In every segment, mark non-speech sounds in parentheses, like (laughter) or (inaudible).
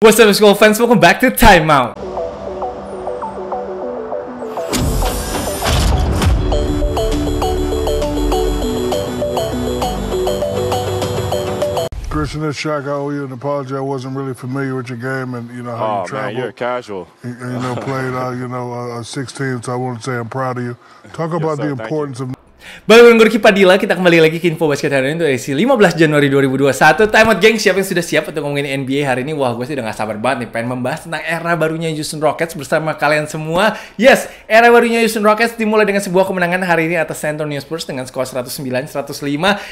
What's up, school fans? Welcome back to Timeout. Christian, this Shaq, I owe you an apology. I wasn't really familiar with your game and you know how Oh you travel. man, you're casual. and, and, you know, played uh, you know uh, uh, 16. So I want to say I'm proud of you. Talk about sir. the Thank importance of Baru gue Ricky Padilla, kita kembali lagi ke info basket hari ini untuk edisi 15 Januari 2021 Time out geng, siapa yang sudah siap untuk ngomongin NBA hari ini? Wah gue sih udah gak sabar banget nih pengen membahas tentang era barunya Houston Rockets bersama kalian semua Yes, era barunya Houston Rockets dimulai dengan sebuah kemenangan hari ini atas San Antonio Spurs dengan skor 109-105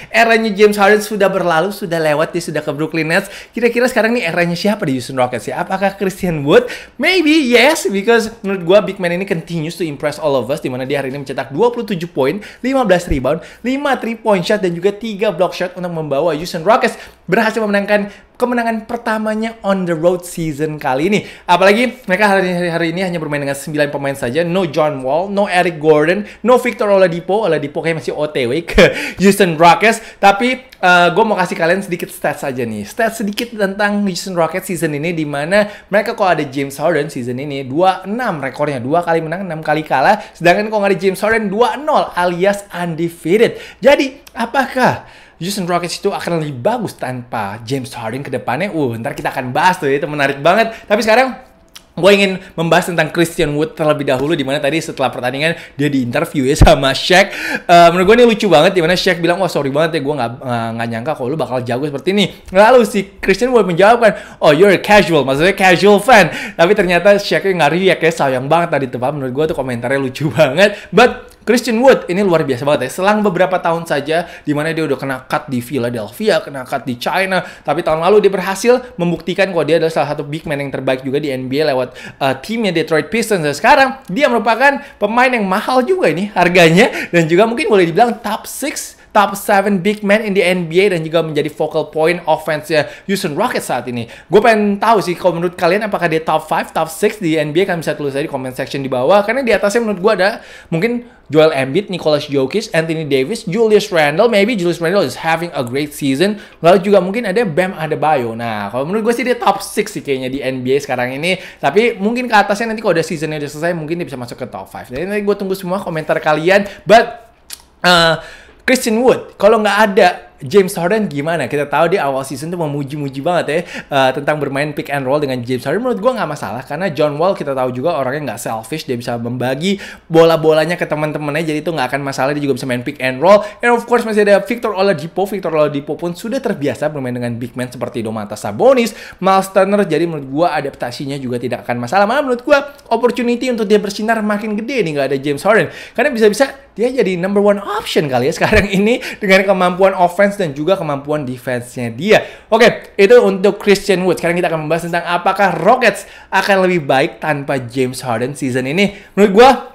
Eranya James Harden sudah berlalu, sudah lewat, dia sudah ke Brooklyn Nets Kira-kira sekarang nih eranya siapa di Houston Rockets ya? Apakah Christian Wood? Maybe yes, because menurut gue Big Man ini continues to impress all of us Di mana dia hari ini mencetak 27 poin, 15 rebound, 5 3 point shot dan juga 3 block shot untuk membawa Houston Rockets berhasil memenangkan kemenangan pertamanya on the road season kali ini. Apalagi mereka hari ini, hari ini hanya bermain dengan 9 pemain saja, no John Wall, no Eric Gordon, no Victor Oladipo. Oladipo kayak masih OTW (laughs) ke Houston Rockets. Tapi gue mau kasih kalian sedikit stats saja nih. Stats sedikit tentang Houston Rockets season ini di mana mereka kalau ada James Harden season ini 2-6 rekornya, dua kali menang, 6 kali kalah. Sedangkan kalau nggak ada James Harden 2-0 alias undefeated. Jadi, apakah Houston Rockets itu akan lebih bagus tanpa James Harden ke depannya. Uh, ntar kita akan bahas tuh, itu menarik banget. Tapi sekarang gue ingin membahas tentang Christian Wood terlebih dahulu di mana tadi setelah pertandingan dia di interview ya (laughs) sama Shaq. Eh, menurut gue ini lucu banget di mana Shaq bilang wah sorry banget ya gue nggak nggak- nggak nyangka kalau lu bakal jago seperti ini. Lalu si Christian Wood menjawabkan oh you're a casual maksudnya casual fan. Tapi ternyata Shaq nggak react ya sayang banget tadi tepat menurut gue tuh komentarnya lucu (laughs) banget. But Christian Wood ini luar biasa banget ya. Selang beberapa tahun saja di mana dia udah kena cut di Philadelphia, kena cut di China, tapi tahun lalu dia berhasil membuktikan kalau dia adalah salah satu big man yang terbaik juga di NBA lewat uh, timnya Detroit Pistons dan sekarang dia merupakan pemain yang mahal juga ini harganya dan juga mungkin boleh dibilang top 6 top 7 big man in the NBA dan juga menjadi focal point offense-nya Houston Rockets saat ini. Gue pengen tahu sih kalau menurut kalian apakah dia top 5, top 6 di NBA kan bisa tulis aja di comment section di bawah karena di atasnya menurut gue ada mungkin Joel Embiid, Nicholas Jokic, Anthony Davis, Julius Randle, maybe Julius Randle is having a great season. Lalu juga mungkin ada Bam Adebayo. Nah, kalau menurut gue sih dia top 6 sih kayaknya di NBA sekarang ini. Tapi mungkin ke atasnya nanti kalau udah seasonnya udah selesai mungkin dia bisa masuk ke top 5. Jadi nanti gue tunggu semua komentar kalian. But uh, Christian Wood, kalau nggak ada James Harden gimana? Kita tahu dia awal season tuh memuji-muji banget ya uh, tentang bermain pick and roll dengan James Harden. Menurut gue nggak masalah karena John Wall kita tahu juga orangnya nggak selfish, dia bisa membagi bola-bolanya ke teman-temannya jadi itu nggak akan masalah dia juga bisa main pick and roll. And of course masih ada Victor Oladipo. Victor Oladipo pun sudah terbiasa bermain dengan big man seperti Domantas Sabonis, Miles Turner. Jadi menurut gue adaptasinya juga tidak akan masalah. Malah menurut gue opportunity untuk dia bersinar makin gede nih nggak ada James Harden. Karena bisa-bisa dia jadi number one option kali ya sekarang ini dengan kemampuan offense dan juga kemampuan defense-nya dia. Oke, itu untuk Christian Wood. Sekarang kita akan membahas tentang apakah Rockets akan lebih baik tanpa James Harden season ini. Menurut gua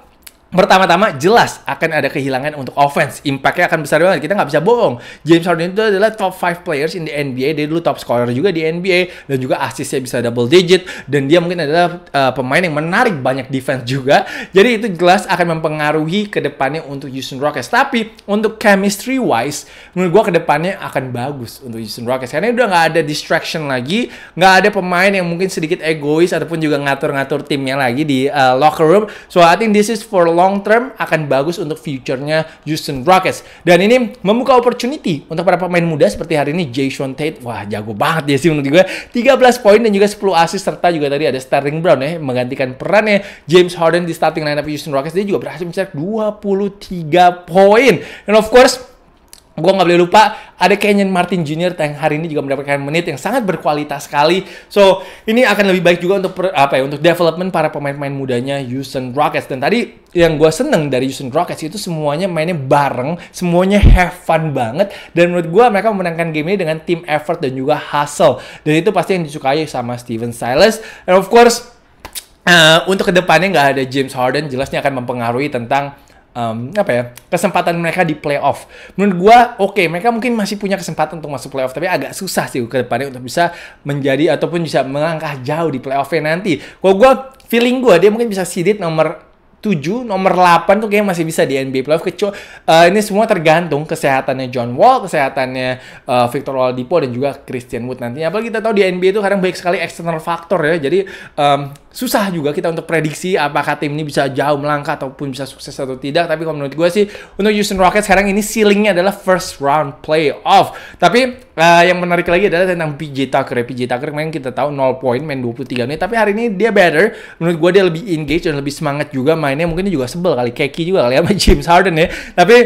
Pertama-tama jelas akan ada kehilangan untuk offense. Impact-nya akan besar banget. Kita nggak bisa bohong. James Harden itu adalah top 5 players in the NBA. Dia dulu top scorer juga di NBA dan juga asisnya bisa double digit dan dia mungkin adalah uh, pemain yang menarik banyak defense juga. Jadi itu jelas akan mempengaruhi ke depannya untuk Houston Rockets. Tapi untuk chemistry wise, menurut gua ke depannya akan bagus untuk Houston Rockets karena udah nggak ada distraction lagi, nggak ada pemain yang mungkin sedikit egois ataupun juga ngatur-ngatur timnya lagi di uh, locker room. So I think this is for long term akan bagus untuk future-nya Houston Rockets. Dan ini membuka opportunity untuk para pemain muda seperti hari ini Jason Tate. Wah, jago banget dia sih menurut gue. 13 poin dan juga 10 assist serta juga tadi ada Sterling Brown ya menggantikan perannya James Harden di starting lineup Houston Rockets. Dia juga berhasil mencetak 23 poin. And of course, gue nggak boleh lupa ada Kenyon Martin Jr. yang hari ini juga mendapatkan menit yang sangat berkualitas sekali. So ini akan lebih baik juga untuk per- apa ya untuk development para pemain-pemain mudanya Houston Rockets. Dan tadi yang gue seneng dari Houston Rockets itu semuanya mainnya bareng, semuanya have fun banget. Dan menurut gue mereka memenangkan game ini dengan team effort dan juga hustle. Dan itu pasti yang disukai sama Steven Silas. And of course uh, untuk ke depannya nggak ada James Harden, jelasnya akan mempengaruhi tentang um, apa ya kesempatan mereka di playoff. Menurut gua oke mereka mungkin masih punya kesempatan untuk masuk playoff tapi agak susah sih ke depannya untuk bisa menjadi ataupun bisa melangkah jauh di playoffnya nanti. Kalau gua feeling gua dia mungkin bisa seeded nomor 7, nomor 8 tuh kayak masih bisa di NBA playoff. Kecuali uh, ini semua tergantung kesehatannya John Wall, kesehatannya uh, Victor Oladipo dan juga Christian Wood nantinya. Apalagi kita tahu di NBA itu kadang banyak sekali external faktor ya. Jadi um, susah juga kita untuk prediksi apakah tim ini bisa jauh melangkah ataupun bisa sukses atau tidak. Tapi kalau menurut gue sih untuk Houston Rockets sekarang ini ceilingnya adalah first round playoff. Tapi uh, yang menarik lagi adalah tentang PJ Tucker ya. PJ Tucker kemarin kita tahu 0 poin main 23 menit. Tapi hari ini dia better. Menurut gue dia lebih engage dan lebih semangat juga mainnya mungkin juga sebel kali. Keki juga kali ya sama James Harden ya. Tapi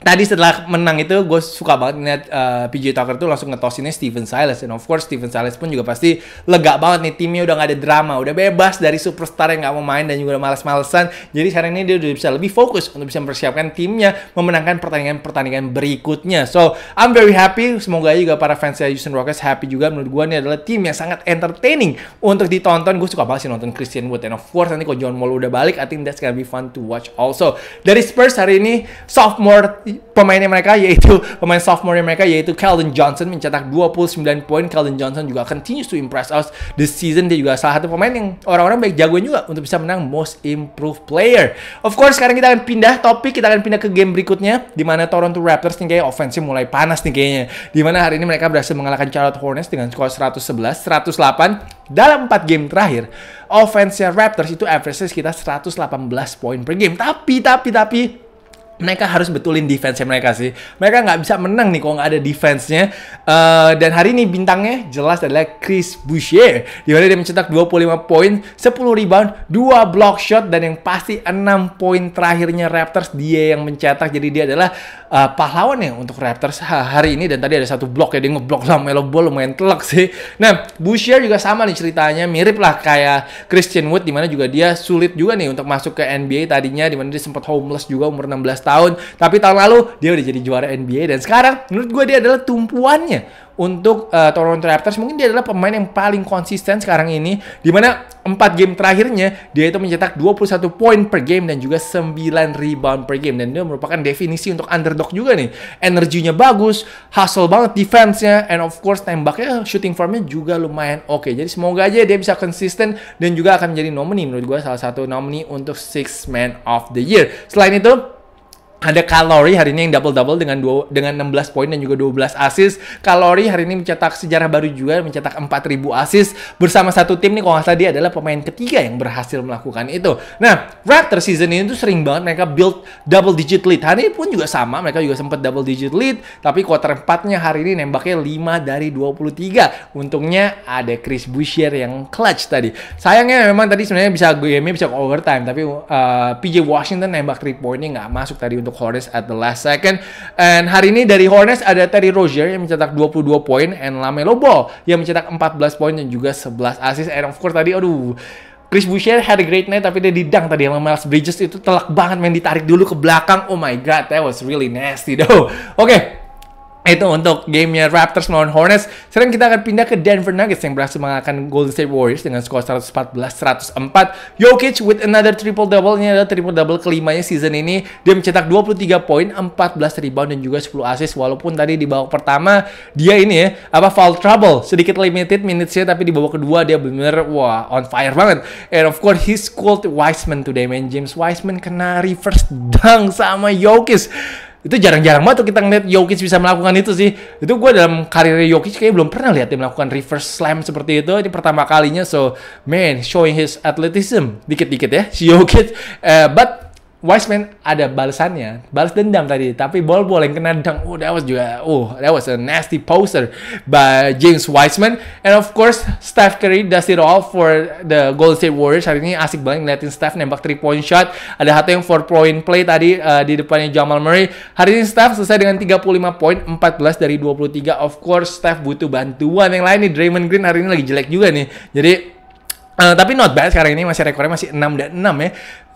tadi setelah menang itu gue suka banget ngeliat uh, PJ Tucker tuh langsung ngetosinnya Steven Silas. And of course Steven Silas pun juga pasti lega banget nih timnya udah gak ada drama udah bebas dari superstar yang gak mau main dan juga udah males-malesan. Jadi sekarang ini dia udah bisa lebih fokus untuk bisa mempersiapkan timnya memenangkan pertandingan-pertandingan berikutnya. So I'm very happy. Semoga juga para fans Houston Rockets happy juga. Menurut gue ini adalah tim yang sangat entertaining untuk ditonton. Gue suka banget sih nonton Christian Wood. And of course nanti kalau John Wall udah balik I think that's gonna be fun to watch also. Dari Spurs hari ini sophomore pemainnya mereka yaitu pemain sophomore mereka yaitu Calvin Johnson mencetak 29 poin. Calvin Johnson juga continues to impress us this season. Dia juga salah satu pemain yang orang-orang baik jagoin juga untuk bisa menang Most Improved Player. Of course, sekarang kita akan pindah topik, kita akan pindah ke game berikutnya di mana Toronto Raptors nih kayak offense mulai panas nih kayaknya. Di mana hari ini mereka berhasil mengalahkan Charlotte Hornets dengan skor 111, 108 dalam 4 game terakhir. Offense Raptors itu average sekitar 118 poin per game. Tapi tapi tapi mereka harus betulin defense mereka sih. Mereka nggak bisa menang nih kalau nggak ada defense-nya. Uh, dan hari ini bintangnya jelas adalah Chris Boucher. Di mana dia mencetak 25 poin, 10 rebound, 2 block shot, dan yang pasti 6 poin terakhirnya Raptors dia yang mencetak. Jadi dia adalah uh, pahlawan ya untuk Raptors hari ini. Dan tadi ada satu block ya, dia ngeblok sama Melo Ball lumayan telak sih. Nah, Boucher juga sama nih ceritanya. Mirip lah kayak Christian Wood, di mana juga dia sulit juga nih untuk masuk ke NBA tadinya. Di mana dia sempat homeless juga umur 16 tahun tahun. Tapi tahun lalu dia udah jadi juara NBA dan sekarang menurut gue dia adalah tumpuannya untuk uh, Toronto Raptors. Mungkin dia adalah pemain yang paling konsisten sekarang ini di mana 4 game terakhirnya dia itu mencetak 21 poin per game dan juga 9 rebound per game dan dia merupakan definisi untuk underdog juga nih. Energinya bagus, hustle banget defense-nya and of course tembaknya shooting formnya juga lumayan oke. Okay. Jadi semoga aja dia bisa konsisten dan juga akan menjadi nominee menurut gue salah satu nominee untuk Six Man of the Year. Selain itu ada kalori hari ini yang double-double dengan dua, dengan 16 poin dan juga 12 assist. Kalori hari ini mencetak sejarah baru juga, mencetak 4000 assist bersama satu tim nih kalau nggak salah dia adalah pemain ketiga yang berhasil melakukan itu. Nah, Raptors season ini tuh sering banget mereka build double digit lead. Hari ini pun juga sama, mereka juga sempat double digit lead, tapi quarter 4-nya hari ini nembaknya 5 dari 23. Untungnya ada Chris Boucher yang clutch tadi. Sayangnya memang tadi sebenarnya bisa game bisa overtime, tapi uh, PJ Washington nembak 3 poinnya nggak masuk tadi untuk untuk Hornets at the last second. And hari ini dari Hornets ada Terry Rozier yang mencetak 22 poin and Lamelo Ball yang mencetak 14 poin dan juga 11 assist. And of course tadi aduh Chris Boucher had a great night tapi dia didang tadi sama Miles Bridges itu telak banget main ditarik dulu ke belakang. Oh my god, that was really nasty though. Oke, okay, itu untuk gamenya Raptors melawan Hornets. Sekarang kita akan pindah ke Denver Nuggets yang berhasil mengalahkan Golden State Warriors dengan skor 114-104. Jokic with another triple-double. Ini adalah triple-double kelimanya season ini. Dia mencetak 23 poin, 14 rebound, dan juga 10 assist. Walaupun tadi di babak pertama, dia ini ya, apa, foul trouble. Sedikit limited minutes-nya, tapi di babak kedua dia bener wah, on fire banget. And of course, he schooled Wiseman today, man. James Wiseman kena reverse dunk sama Jokic itu jarang-jarang banget tuh kita ngeliat Jokic bisa melakukan itu sih. Itu gue dalam karir Jokic kayak belum pernah lihat dia melakukan reverse slam seperti itu. Ini pertama kalinya. So, man, showing his athleticism. Dikit-dikit ya, si Jokic. Uh, but Wiseman ada balasannya, balas dendam tadi, tapi ball ball yang kena dunk, oh that was juga, oh that was a nasty poster by James Wiseman, and of course Steph Curry does it all for the Golden State Warriors. Hari ini asik banget ngeliatin Steph nembak 3 point shot, ada satu yang 4 point play tadi uh, di depannya Jamal Murray, hari ini Steph selesai dengan 35 poin, 14 dari 23, of course Steph butuh bantuan yang lain nih, Draymond Green hari ini lagi jelek juga nih, jadi Uh, tapi not bad sekarang ini masih rekornya masih 6 dan 6 ya.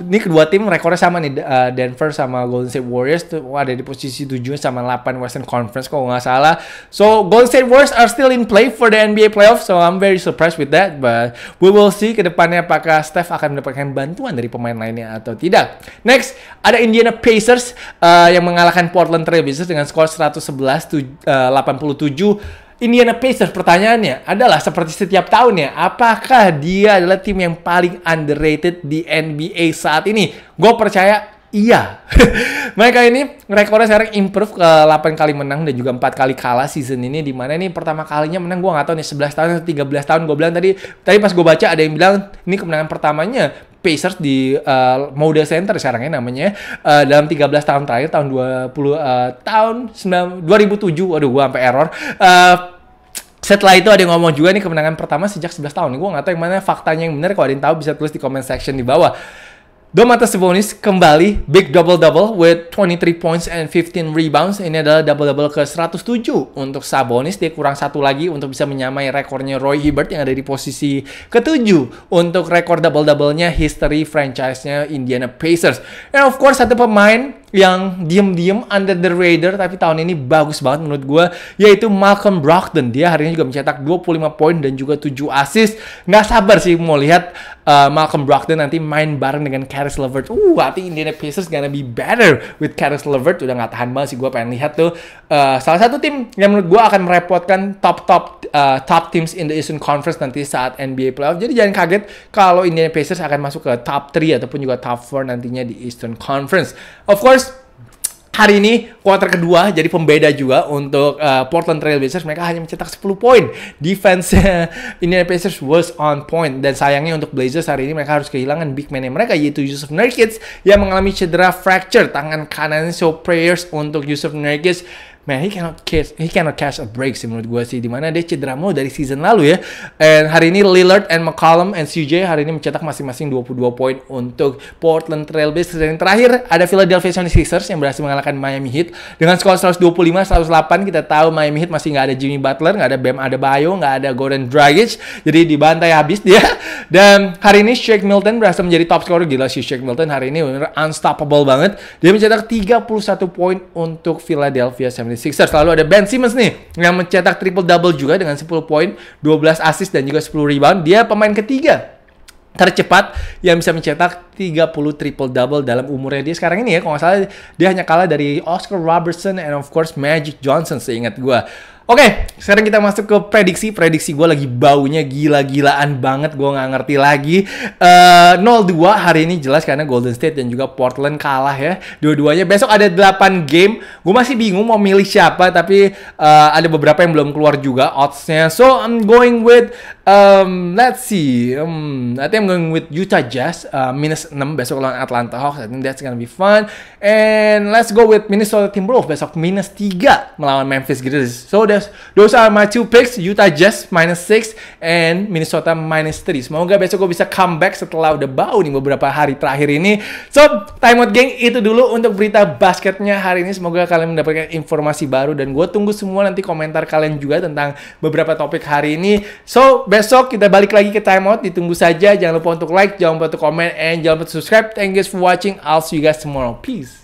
Ini kedua tim rekornya sama nih uh, Denver sama Golden State Warriors tuh ada di posisi 7 sama 8 Western Conference kalau nggak salah. So Golden State Warriors are still in play for the NBA playoffs. So I'm very surprised with that. But we will see ke depannya apakah Steph akan mendapatkan bantuan dari pemain lainnya atau tidak. Next ada Indiana Pacers uh, yang mengalahkan Portland Trail Blazers dengan skor 111 uh, 87 Indiana Pacers pertanyaannya adalah seperti setiap tahun ya, apakah dia adalah tim yang paling underrated di NBA saat ini? Gue percaya Iya. (laughs) Mereka ini rekornya sekarang improve ke 8 kali menang dan juga 4 kali kalah season ini di mana ini pertama kalinya menang gua nggak tahu nih 11 tahun atau 13 tahun gue bilang tadi tadi pas gue baca ada yang bilang ini kemenangan pertamanya Pacers di uh, mode center sekarang ya namanya uh, dalam 13 tahun terakhir tahun 20 uh, tahun 9, 2007 waduh gua sampai error uh, setelah itu ada yang ngomong juga nih kemenangan pertama sejak 11 tahun. Gue nggak tahu yang mana faktanya yang benar. Kalau ada yang tahu bisa tulis di comment section di bawah. Domantas Sabonis kembali big double-double with 23 points and 15 rebounds. Ini adalah double-double ke 107 untuk Sabonis. Dia kurang satu lagi untuk bisa menyamai rekornya Roy Hibbert yang ada di posisi ketujuh untuk rekor double-double-nya history franchise-nya Indiana Pacers. And of course satu pemain yang diem-diem under the radar tapi tahun ini bagus banget menurut gue yaitu Malcolm Brogdon. Dia hari ini juga mencetak 25 poin dan juga 7 assist. Nggak sabar sih mau lihat uh, Malcolm Brogdon nanti main bareng dengan Caris LeVert. Uh I Indiana Pacers gonna be better with Caris LeVert. Udah nggak tahan banget sih gue pengen lihat tuh. Uh, salah satu tim yang menurut gue akan merepotkan top top uh, top teams in the Eastern Conference nanti saat NBA playoff. Jadi jangan kaget kalau Indiana Pacers akan masuk ke top 3 ataupun juga top 4 nantinya di Eastern Conference. Of course hari ini kuarter kedua jadi pembeda juga untuk uh, Portland Trail Blazers. Mereka hanya mencetak 10 poin. Defense (laughs) Indiana Pacers was on point. Dan sayangnya untuk Blazers hari ini mereka harus kehilangan big man mereka yaitu Yusuf Nurkic yang mengalami cedera fracture tangan kanan so prayers untuk Yusuf Nurkic man he cannot catch he cannot catch a break sih menurut gue sih. Di mana dia cedera mulu dari season lalu ya. And hari ini Lillard and McCollum and CJ hari ini mencetak masing-masing 22 poin untuk Portland Trail Blazers. Dan yang terakhir ada Philadelphia 76ers yang berhasil mengalahkan Miami Heat dengan skor 125 108 kita tahu Miami Heat masih nggak ada Jimmy Butler nggak ada Bam Adebayo nggak ada Gordon Dragic. Jadi dibantai habis dia. Dan hari ini Shake Milton berhasil menjadi top scorer. Gila si Shake Milton hari ini benar unstoppable banget. Dia mencetak 31 poin untuk Philadelphia 76 76ers. Lalu ada Ben Simmons nih yang mencetak triple double juga dengan 10 poin, 12 assist dan juga 10 rebound. Dia pemain ketiga tercepat yang bisa mencetak 30 triple double dalam umurnya dia sekarang ini ya kalau nggak salah dia hanya kalah dari Oscar Robertson and of course Magic Johnson seingat gue Oke, okay, sekarang kita masuk ke prediksi. Prediksi gue lagi baunya gila-gilaan banget. Gue nggak ngerti lagi. Uh, eh, 0-2 hari ini jelas karena Golden State dan juga Portland kalah ya. Dua-duanya. Besok ada 8 game. Gue masih bingung mau milih siapa. Tapi uh, ada beberapa yang belum keluar juga oddsnya. So, I'm going with... Um, let's see. Um, I think I'm going with Utah Jazz. Uh, minus 6 besok lawan Atlanta Hawks. I think that's gonna be fun. And let's go with Minnesota Timberwolves besok minus 3 melawan Memphis Grizzlies. So, those, those are my two picks. Utah Jazz minus 6 and Minnesota minus 3. Semoga besok gue bisa comeback setelah udah bau nih beberapa hari terakhir ini. So, time out gang itu dulu untuk berita basketnya hari ini. Semoga kalian mendapatkan informasi baru dan gue tunggu semua nanti komentar kalian juga tentang beberapa topik hari ini. So, besok kita balik lagi ke time out. Ditunggu saja. Jangan lupa untuk like, jangan lupa untuk komen, and jangan lupa untuk subscribe. Thank you for watching. I'll see you guys tomorrow. Peace.